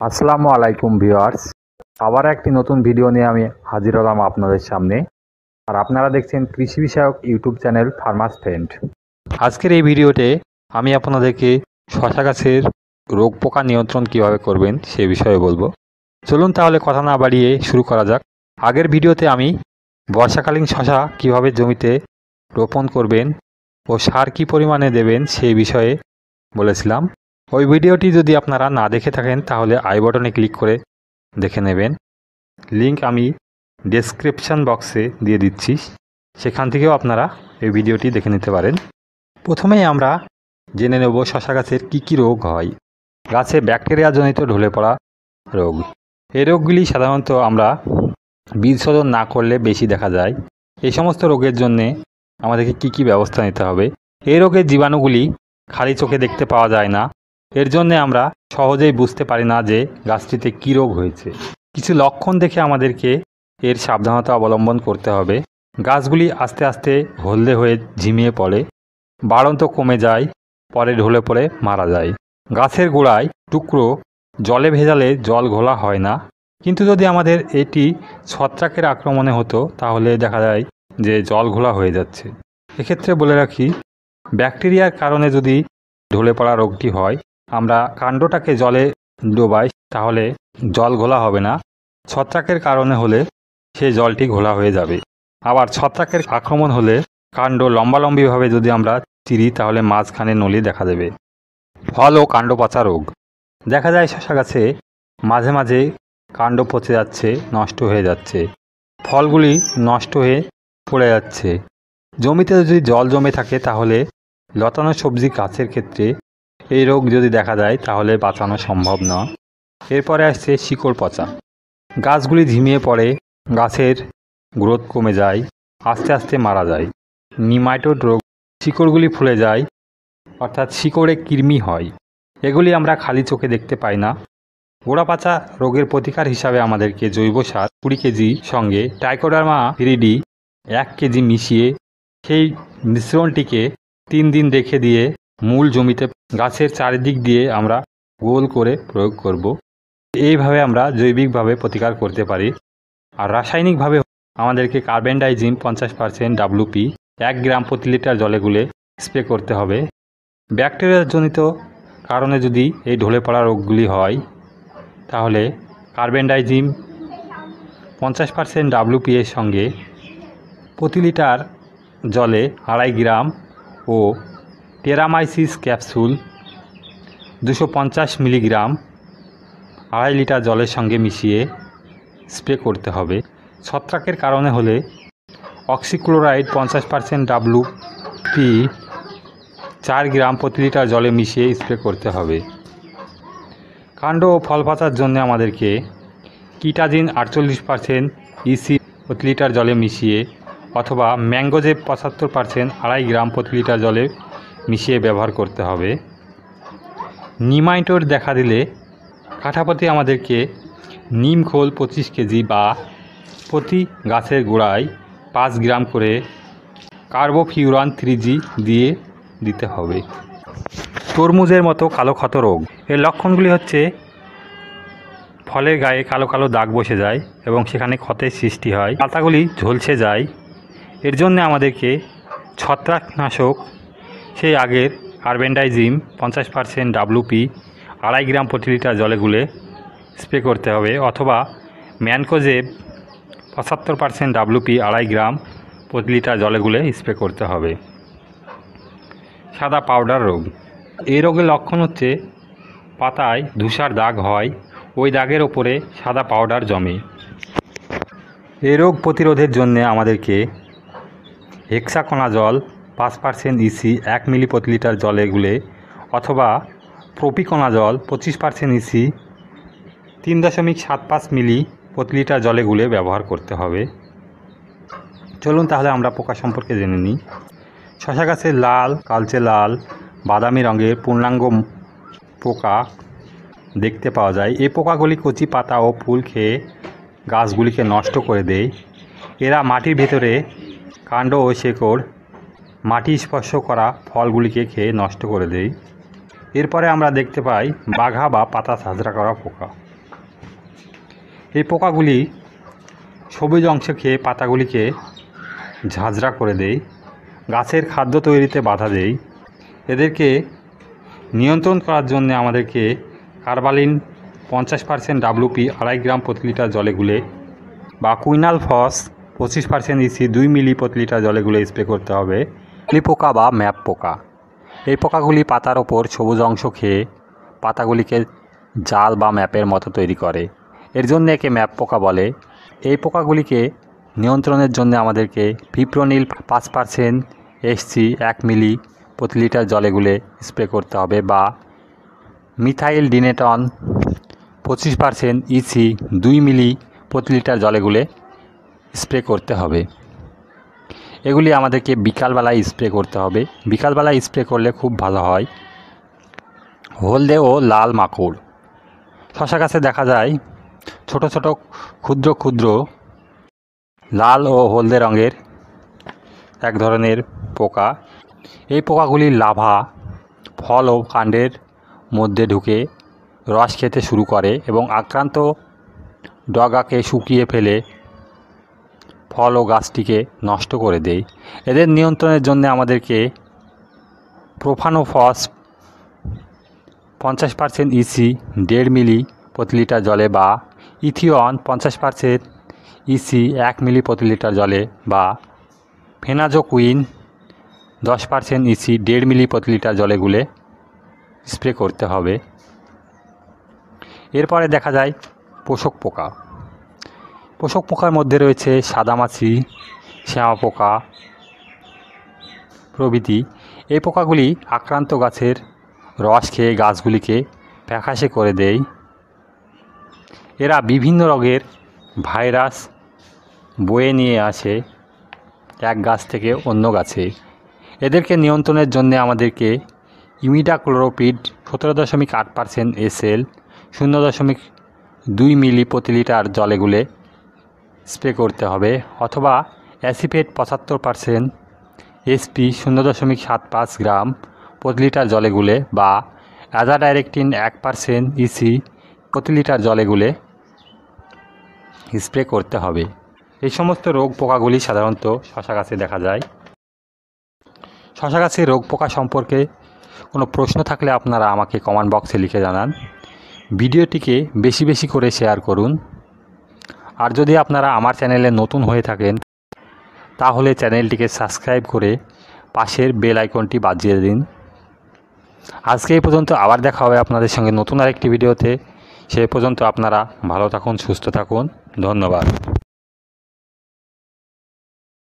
আসসালামু আলাইকুম ভিউয়ার্স। আবার একটি নতুন ভিডিও নিয়ে আমি হাজির হলাম আপনাদের সামনে। আর আপনারা দেখছেন কৃষি বিষয়ক ইউটিউব চ্যানেল ফার্মাস ফ্রেন্ড আজকের এই ভিডিওতে আমি আপনাদেরকে শশা গাছের রোগ পোকা নিয়ন্ত্রণ কীভাবে করবেন সে বিষয়ে বলব। চলুন তাহলে কথা না বাড়িয়ে শুরু করা যাক। আগের ভিডিওতে আমি বর্ষাকালীন শশা কীভাবে জমিতে রোপণ করবেন ও সার কী পরিমাণে দেবেন সেই বিষয়ে বলেছিলাম। ওই ভিডিওটি যদি আপনারা না দেখে থাকেন, তাহলে আই বটনে ক্লিক করে দেখে নেবেন। লিংক আমি ডেসক্রিপশান বক্সে দিয়ে দিচ্ছি। সেখান থেকেও আপনারা এই ভিডিওটি দেখে নিতে পারেন। প্রথমেই আমরা জেনে নেব শশা গাছের কী কী রোগ হয়। গাছে ব্যাকটেরিয়াজনিত ঢলে পড়া রোগ। এই রোগগুলি সাধারণত আমরা বীজ শোধন না করলে বেশি দেখা যায়। এই সমস্ত রোগের জন্যে আমাদেরকে কী কী ব্যবস্থা নিতে হবে? এই রোগের জীবাণুগুলি খালি চোখে দেখতে পাওয়া যায় না। এর জন্যে আমরা সহজেই বুঝতে পারি না যে গাছটিতে কী রোগ হয়েছে। কিছু লক্ষণ দেখে আমাদেরকে এর সাবধানতা অবলম্বন করতে হবে। গাছগুলি আস্তে আস্তে হলদে হয়ে ঝিমিয়ে পড়ে, বাড়ন্ত কমে যায়, পরে ঢলে পড়ে মারা যায়। গাছের গোড়ায় টুকরো জলে ভেজালে জল ঘোলা হয় না। কিন্তু যদি আমাদের এটি ছত্রাকের আক্রমণে হতো, তাহলে দেখা যায় যে জল ঘোলা হয়ে যাচ্ছে। এক্ষেত্রে বলে রাখি, ব্যাকটেরিয়ার কারণে যদি ঢলে পড়া রোগটি হয়, আমরা কাণ্ডটাকে জলে ডোবাই, তাহলে জল ঘোলা হবে না। ছত্রাকের কারণে হলে সেই জলটি ঘোলা হয়ে যাবে। আবার ছত্রাকের আক্রমণ হলে কাণ্ড লম্বালম্বিভাবে যদি আমরা চিরি, তাহলে মাঝখানে নলি দেখা দেবে। ফল ও কাণ্ড পচা রোগ। দেখা যায়, শশা গাছে মাঝে মাঝে কাণ্ড পচে যাচ্ছে, নষ্ট হয়ে যাচ্ছে। ফলগুলি নষ্ট হয়ে পড়ে যাচ্ছে। জমিতে যদি জল জমে থাকে তাহলে লতানো সবজি গাছের ক্ষেত্রে এই রোগ যদি দেখা যায় তাহলে বাঁচানো সম্ভব না। এরপরে আসছে শিকড় পচা। গাছগুলি ঝিমিয়ে পড়ে, গাছের গ্রোথ কমে যায়, আস্তে আস্তে মারা যায়। নিমাইটোড রোগ শিকড়গুলি ফুলে যায়, অর্থাৎ শিকড়ে কৃমি হয়। এগুলি আমরা খালি চোখে দেখতে পাই না। গোড়া পাচা রোগের প্রতিকার হিসাবে আমাদেরকে জৈব সার কুড়ি কেজি সঙ্গে টাইকোডার্মা ভিরিডি এক কেজি মিশিয়ে সেই মিশ্রণটিকে তিন দিন রেখে দিয়ে মূল জমিতে গাছের চারিদিক দিয়ে আমরা গোল করে প্রয়োগ করব। এইভাবে আমরা জৈবিকভাবে প্রতিকার করতে পারি। আর রাসায়নিকভাবে আমাদেরকে কার্বন ডাইজিম পঞ্চাশ পার্সেন্ট ডাব্লুপি এক গ্রাম প্রতি লিটার জলে গুলে স্প্রে করতে হবে। ব্যাকটেরিয়াজনিত কারণে যদি এই ঢলে পড়া রোগগুলি হয়, তাহলে কার্বন ডাইজিম পঞ্চাশ পার্সেন্ট ডাব্লুপি এর সঙ্গে প্রতি লিটার জলে আড়াই গ্রাম ও টেরামাইসিস ক্যাপসুল দুশো পঞ্চাশ মিলিগ্রাম আড়াই লিটার জলের সঙ্গে মিশিয়ে স্প্রে করতে হবে। ছত্রাকের কারণে হলে অক্সিক্লোরাইড পঞ্চাশ পার্সেন্ট ডাব্লু পি চার গ্রাম প্রতি লিটার জলে মিশিয়ে স্প্রে করতে হবে। কাণ্ড ও ফল পাচার জন্য আমাদেরকে কিটাজিন আটচল্লিশ পার্সেন্ট ইসি প্রতি লিটার জলে মিশিয়ে অথবা ম্যাঙ্গোজেব পঁচাত্তর পার্সেন্ট আড়াই গ্রাম প্রতি লিটার জলে মিশিয়ে ব্যবহার করতে হবে। নিমাইটোর দেখা দিলে কাঠাপতি আমাদেরকে নিম খোল পঁচিশ কেজি বা প্রতি গাছের গোড়ায় পাঁচ গ্রাম করে কার্বোফিউরান থ্রি দিয়ে দিতে হবে। তরমুজের মতো কালো ক্ষত রোগ। এর লক্ষণগুলি হচ্ছে ফলের গায়ে কালো কালো দাগ বসে যায় এবং সেখানে ক্ষতের সৃষ্টি হয়। পাতাগুলি ঝলসে যায় এর জন্য আমাদেরকে ছত্রাকনাশক, সেই আগের কার্বেন্ডাইজিম পঞ্চাশ পার্সেন্ট ডাব্লুপি, আড়াই গ্রাম প্রতি লিটার জলে গুলে স্প্রে করতে হবে, অথবা ম্যানকোজেব পঁচাত্তর পার্সেন্ট ডাব্লুপি, আড়াই গ্রাম প্রতি লিটার জলে গুলে স্প্রে করতে হবে। সাদা পাউডার রোগ। এই রোগের লক্ষণ হচ্ছে পাতায় ধূসার দাগ হয়, ওই দাগের ওপরে সাদা পাউডার জমে। এই রোগ প্রতিরোধের জন্য আমাদেরকে হেক্সাকোনা জল পাঁচ পার্সেন্ট ইসি এক মিলি প্রতি লিটার জলে গুলে অথবা প্রপিকোনা জল পঁচিশ পার্সেন্ট ইসি তিন দশমিক সাত পাঁচ মিলি প্রতি লিটার জলে গুলে ব্যবহার করতে হবে। চলুন তাহলে আমরা পোকা সম্পর্কে জেনে নিই। শশা গাছের লাল, কালচে লাল, বাদামি রঙের পূর্ণাঙ্গ পোকা দেখতে পাওয়া যায়। এই পোকাগুলি কচি পাতা ও ফুল খেয়ে গাছগুলিকে নষ্ট করে দেয়। এরা মাটির ভেতরে কাণ্ড ও শেকড় মাটি স্পর্শ করা ফলগুলিকে খেয়ে নষ্ট করে দেয়। এরপরে আমরা দেখতে পাই বাঘা বা পাতা ঝাঁঝরা করা পোকা। এই পোকাগুলি সবুজ অংশ খেয়ে পাতাগুলিকে ঝাঁঝরা করে দেয়, গাছের খাদ্য তৈরিতে বাধা দেয়। এদেরকে নিয়ন্ত্রণ করার জন্য আমাদেরকে কার্বালিন পঞ্চাশ পার্সেন্ট ডাব্লুপি আড়াই গ্রাম প্রতি লিটার জলে গুলে বা কুইনাল ফস পঁচিশ পার্সেন্ট ইসি দুই মিলি প্রতি লিটার জলে গুলে স্প্রে করতে হবে। পোকা বা ম্যাপ পোকা। এই পোকাগুলি পাতার ওপর সবুজ অংশ খেয়ে পাতাগুলিকে জাল বা ম্যাপের মতো তৈরি করে। এর জন্য একে ম্যাপ পোকা বলে। এই পোকাগুলিকে নিয়ন্ত্রণের জন্য আমাদেরকে ফিপ্রোনিল পাঁচ পার্সেন্ট এসসি এক মিলি প্রতি লিটার জলে গুলে স্প্রে করতে হবে বা মিথাইল ডিনেটন পঁচিশ পার্সেন্ট ইসি দুই মিলি প্রতি লিটার জলে গুলে স্প্রে করতে হবে। এগুলি আমাদেরকে বিকালবেলায় স্প্রে করতে হবে। বিকালবেলায় স্প্রে করলে খুব ভালো হয়। হলদে ও লাল মাকড়। শশা গাছে দেখা যায়, ছোট ছোট ক্ষুদ্র ক্ষুদ্র লাল ও হলদে রঙের এক ধরনের পোকা। এই পোকাগুলি লাভা, ফল ও কাণ্ডের মধ্যে ঢুকে রস খেতে শুরু করে এবং আক্রান্ত ডগাকে শুকিয়ে ফেলে ফল ও গাছটিকে নষ্ট করে দেয়। এদের নিয়ন্ত্রণের জন্য আমাদেরকে প্রোফানোফস পঞ্চাশ পার্সেন্ট ইসি দেড় মিলি প্রতি লিটার জলে বা ইথিয়ন পঞ্চাশ পার্সেন্ট ইসি এক মিলি প্রতি লিটার জলে বা ফেনাজোকুইন দশ পার্সেন্ট ইসি দেড় মিলি প্রতি লিটার জলে গুলে স্প্রে করতে হবে। এরপরে দেখা যায় পোষক পোকা। পোষক পোকার মধ্যে রয়েছে সাদামাছি শ্যামা পোকা প্রভৃতি। এই পোকাগুলি আক্রান্ত গাছের রস খেয়ে গাছগুলিকে ফ্যাকাশে করে দেয়। এরা বিভিন্ন রোগের ভাইরাস বয়ে নিয়ে আসে এক গাছ থেকে অন্য গাছে। এদেরকে নিয়ন্ত্রণের জন্য আমাদেরকে ইমিডাক্লোরোপিড সতেরো দশমিক আট পারসেন্ট এসএল, শূন্য দশমিক দুই মিলি প্রতি লিটার জলে গুলে স্প্রে করতে হবে অথবা অ্যাসিপেট পঁচাত্তর পার্সেন্ট এসপি শূন্য দশমিক সাত পাঁচ গ্রাম প্রতি লিটার জলে গুলে বা অ্যাজাডাইরেকটিন এক পার্সেন্ট ইসি প্রতি লিটার জলে গুলে স্প্রে করতে হবে। এই সমস্ত রোগ পোকাগুলি সাধারণত শশা গাছে দেখা যায়। শশা গাছের রোগ পোকা সম্পর্কে কোনো প্রশ্ন থাকলে আপনারা আমাকে কমেন্ট বক্সে লিখে জানান। ভিডিওটিকে বেশি বেশি করে শেয়ার করুন। আর যদি আপনারা আমার চ্যানেলে নতুন হয়ে থাকেন, তাহলে চ্যানেলটিকে সাবস্ক্রাইব করে পাশের বেল আইকনটি বাজিয়ে দিন। আজকে এই পর্যন্ত আবার দেখা হবে আপনাদের সঙ্গে নতুন আরেকটি ভিডিওতে। সে পর্যন্ত আপনারা ভালো থাকুন, সুস্থ থাকুন। ধন্যবাদ।